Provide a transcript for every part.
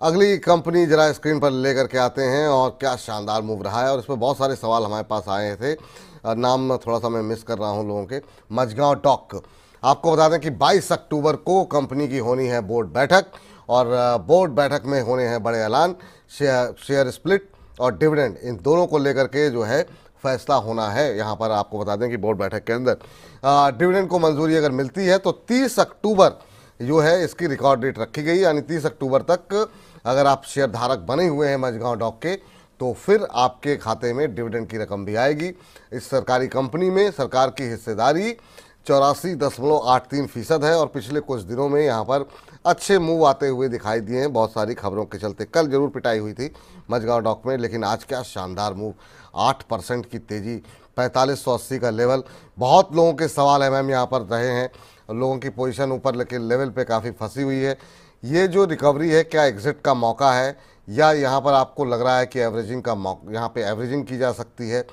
अगली कंपनी जरा स्क्रीन पर लेकर के आते हैं और क्या शानदार मूव रहा है और इसमें बहुत सारे सवाल हमारे पास आए थे। नाम थोड़ा सा मैं मिस कर रहा हूँ लोगों के। मझगांव टॉक। आपको बता दें कि 22 अक्टूबर को कंपनी की होनी है बोर्ड बैठक और बोर्ड बैठक में होने हैं बड़े ऐलान शेयर शेयर स्प्लिट और डिविडेंड। इन दोनों को लेकर के जो है फैसला होना है। यहाँ पर आपको बता दें कि बोर्ड बैठक के अंदर डिविडेंड को मंजूरी अगर मिलती है तो 30 अक्टूबर जो है, इसकी रिकॉर्ड डेट रखी गई, यानी 30 अक्टूबर तक अगर आप शेयर धारक बने हुए हैं मझगांव डॉक के तो फिर आपके खाते में डिविडेंड की रकम भी आएगी। इस सरकारी कंपनी में सरकार की हिस्सेदारी चौरासी दशमलव आठ तीन फ़ीसद है और पिछले कुछ दिनों में यहाँ पर अच्छे मूव आते हुए दिखाई दिए हैं। बहुत सारी खबरों के चलते कल ज़रूर पिटाई हुई थी मझगांव डॉक में, लेकिन आज क्या शानदार मूव आठ परसेंट की तेज़ी, पैंतालीस सौ अस्सी का लेवल। बहुत लोगों के सवाल है मैम यहाँ पर रहे हैं। लोगों की पोजीशन ऊपर लेकिन लेवल पे काफ़ी फंसी हुई है। ये जो रिकवरी है, क्या एग्जिट का मौका है? या यहाँ पर आपको लग रहा है कि एवरेजिंग का मौका, यहाँ पे एवरेजिंग की जा सकती है?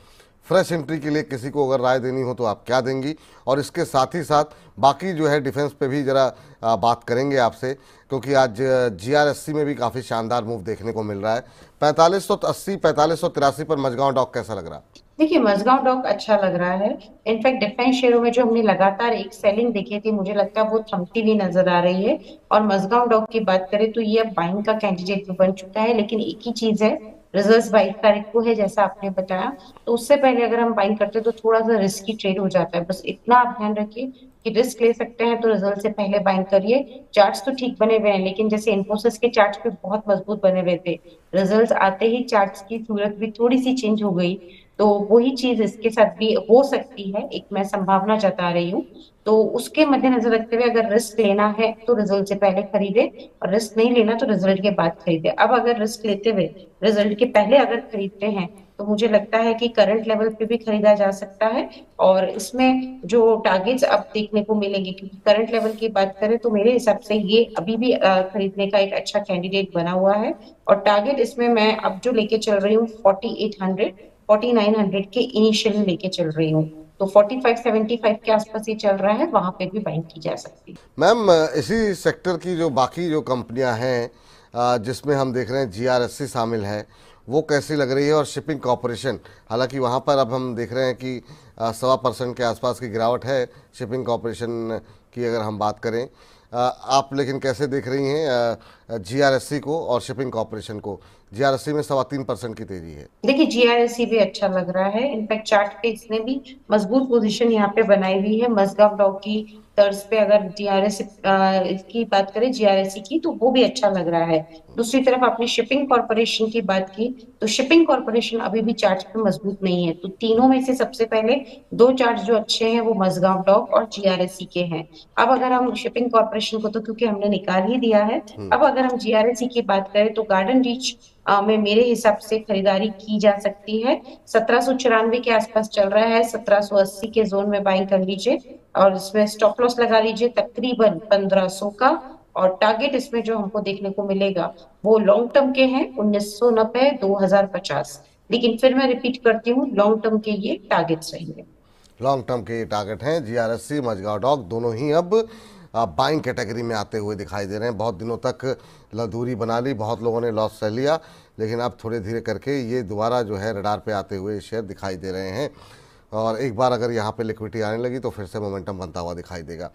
फ्रेश एंट्री के लिए किसी को अगर राय देनी हो तो आप क्या देंगी? और इसके साथ ही साथ बाकी जो है डिफेंस पे भी ज़रा बात करेंगे आपसे, क्योंकि आज जीआरएससी में भी काफ़ी शानदार मूव देखने को मिल रहा है। पैंतालीस सौ अस्सी, पैंतालीस सौ तिरासी पर मजगांव डॉक कैसा लग रहा? है देखिए मजगांव डॉक अच्छा लग रहा है। इनफैक्ट डिफेंस शेयरों में जो हमने लगातार एक सेलिंग देखी थी, मुझे लगता है वो थमती हुई नज़र आ रही है। और मजगांव डॉक की बात करें तो ये अब बाइंग का कैंडिडेट भी बन चुका है, लेकिन एक ही चीज़ है रिज़ल्ट बाइक तारीख को है, जैसा आपने बताया। तो उससे पहले अगर हम बाइंग करते हैं तो थोड़ा सा रिस्की ट्रेड हो जाता है। बस इतना आप ध्यान रखिए कि रिस्क ले सकते हैं तो रिज़ल्ट से पहले बाइंग करिए। चार्ट्स तो ठीक बने हुए हैं, लेकिन जैसे इन्फोसिस के चार्ट्स पे बहुत मज़बूत बने हुए थे। रिजल्ट्स आते ही चार्ट्स की सूरत भी थोड़ी सी चेंज हो गई। तो वही चीज़ इसके साथ भी हो सकती है, एक मैं संभावना जता रही हूँ। तो उसके मद्देनजर रखते हुए अगर रिस्क लेना है तो रिज़ल्ट से पहले खरीदे और रिस्क नहीं लेना तो रिज़ल्ट के बाद खरीदे। अब अगर रिस्क लेते हुए, रिज़ल्ट के पहले अगर खरीदते हैं तो मुझे लगता है कि करंट लेवल पे भी खरीदा जा सकता है और इसमें जो टारगेट्स अब देखने को मिलेंगे, क्योंकि करंट लेवल की बात करें तो मेरे हिसाब से ये अभी भी खरीदने का एक अच्छा कैंडिडेट बना हुआ है और टारगेट इसमें मैं अब जो लेके चल रही हूँ forty eight hundred forty nine hundred के इनिशियल लेके चल रही हूँ। तो 45 75 के आसपास ये चल रहा है, वहाँ पे भी बाइंग की जा सकती है। मैम, इसी सेक्टर की जो बाकी जो कंपनियाँ हैं जिसमें हम देख रहे हैं जीआरएससी शामिल है, वो कैसी लग रही है? और शिपिंग कॉरपोरेशन हालाँकि वहाँ पर अब हम देख रहे हैं कि सवा परसेंट के आसपास की गिरावट है शिपिंग कॉरपोरेशन की अगर हम बात करें। आप लेकिन कैसे देख रही हैं? जीआरएससी को और शिपिंग कॉरपोरेशन को। जीआरएससी में सवा तीन परसेंट की तेज़ी है। देखिए जीआरएससी भी अच्छा लग रहा है। इनफैक्ट चार्ट पे इसने भी मज़बूत पोजीशन यहाँ पे बनाई हुई है। मजगाव डॉग की तर्ज पे अगर जीआरएस की बात करें जीआरएससी की तो वो भी अच्छा लग रहा है। दूसरी तरफ़ आपने शिपिंग कॉरपोरेशन की बात की तो शिपिंग कॉरपोरेशन अभी भी चार्ज पे मज़बूत नहीं है। तो तीनों में से सबसे पहले दो चार्ज जो अच्छे हैं वो मजगांव डॉक और जीआरएससी के हैं। अब अगर हम शिपिंग कॉरपोरेशन को तो क्योंकि हमने निकाल ही दिया है हम्म। अब अगर हम जीआरएससी की बात करें तो गार्डन रीच में मेरे हिसाब से खरीदारी की जा सकती है। सत्रह के आसपास चल रहा है। सत्रह के जोन में बाइंग कर लीजिए और इसमें स्टॉप लॉस लगा लीजिए तकरीबन 1500 का और टारगेट इसमें जो हमको देखने को मिलेगा वो लॉन्ग टर्म के हैं उन्नीस सौ नब्बे, दो हज़ार पचास। लेकिन फिर मैं रिपीट करती हूँ लॉन्ग टर्म के ये टारगेट्स रहेंगे। लॉन्ग टर्म के ये टारगेट हैं जीआरएससी मजगांव डॉग दोनों ही अब बाइंग कैटेगरी में आते हुए दिखाई दे रहे हैं। बहुत दिनों तक दूरी बना ली, बहुत लोगों ने लॉस सह लिया, लेकिन अब थोड़े धीरे करके ये दोबारा जो है रडार पे आते हुए शेयर दिखाई दे रहे हैं। और एक बार अगर यहाँ पे लिक्विडिटी आने लगी तो फिर से मोमेंटम बनता हुआ दिखाई देगा।